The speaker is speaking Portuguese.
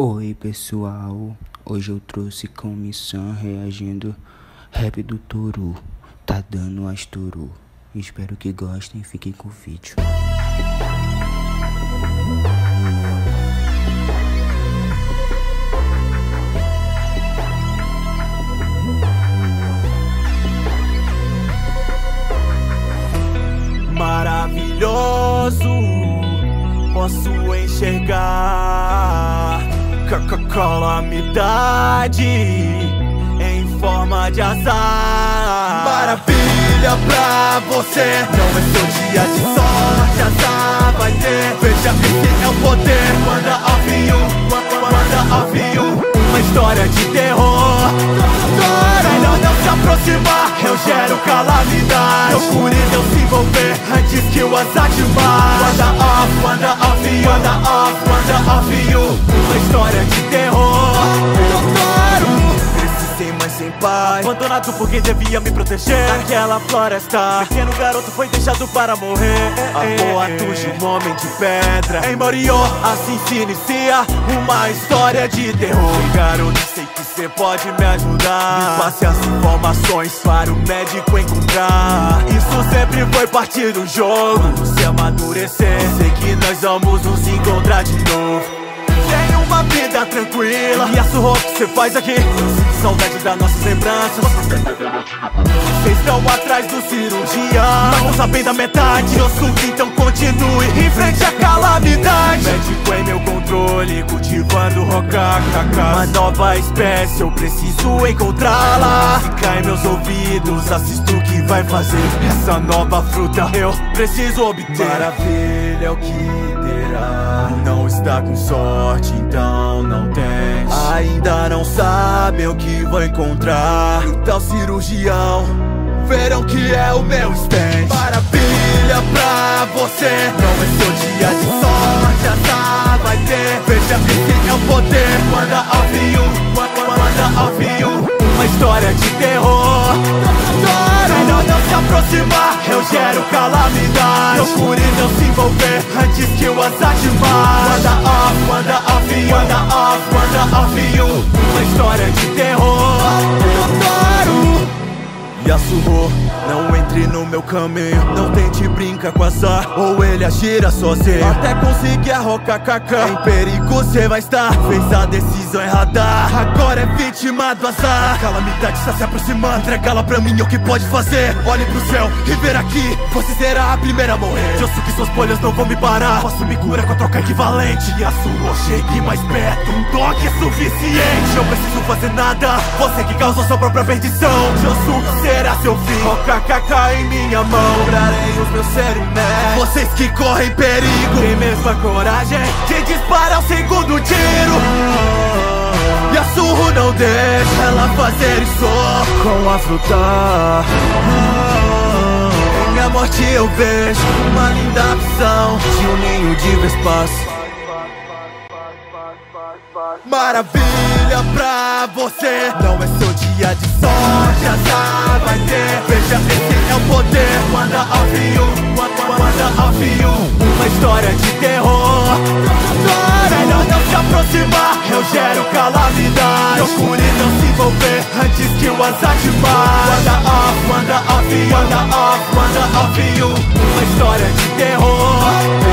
Oi pessoal, hoje eu trouxe comissão reagindo rap do Toru, tá dando as Toru. Espero que gostem fiquem com o vídeo. Maravilhoso, posso enxergar calamidade em forma de azar. Maravilha pra você, não é seu dia de sorte, azar vai ter. Veja esse é o poder, manda off you, manda you. Uma história de terror. Melhor não se aproximar, eu gero calamidade. Procure não se envolver antes que o azar te mate. Manda off, manda off, manda off sem pai Abandonado por quem devia me proteger. Naquela floresta Pequeno garoto foi deixado para morrer. A boato de um homem de pedra. Em Morió, assim se inicia Uma história de terror. Garoto, sei que cê pode me ajudar. Me passe as informações para o médico encontrar. Isso sempre foi parte do jogo. Quando se amadurecer Sei que nós vamos nos encontrar de novo. Tem uma vida tranquila. E a surra que cê faz aqui saudade das nossas lembranças. Vocês estão atrás do cirurgião. Mas não sabem da metade. Eu subi, então continue. Em frente à calamidade. Médico em meu controle Cultivando rocacaca Uma nova espécie Eu preciso encontrá-la. Fica em meus ouvidos Assisto o que vai fazer Essa nova fruta. Eu preciso obter. Maravilha é o que Não está com sorte Então não tente. Ainda não sabem o que vão encontrar. O tal cirurgião Verão que é o meu stand Maravilha pra você. Não é seu dia de sorte Azar vai ter. Veja esse é o poder. Manda off you Manda off you Uma história de terror aproximar Eu gero calamidade. Procure não se envolver Antes que o azar te mate. Manda off, manda off you Manda off, manda off you Uma história de terror. Yasuho, não entre no meu caminho. Não tente brincar com azar Ou ele agirá sozinho. Até conseguir a roca kaká Em perigo cê vai estar. Fez a decisão errada. Agora é vítima do azar. A calamidade está se aproximando. Entregá-la pra mim é o que pode fazer. Olhe pro céu e ver aqui. Você será a primeira a morrer. Eu sei que suas bolhas não vão me parar. Posso me curar com a troca equivalente. Yasuho, chegue mais perto. Um toque é suficiente. Não preciso fazer nada. Você que causou sua própria perdição. Josu será seu fim. OKKK em minha mão Cobrarei os meus cerinéis Vocês que correm perigo. Tem mesmo a coragem de disparar o segundo tiro deixa ela fazer isso Com a fruta. Em minha morte eu vejo uma linda visão De um ninho de vespas Maravilha pra você. Não é seu dia de sorte Azar vai ter. Veja, esse é o poder. Manda you Manda off you Uma história de terror Eu gero calamidade. Procure não se envolver Antes que o azar te mate Manda off, manda off you Manda off, manda off you. Uma história de terror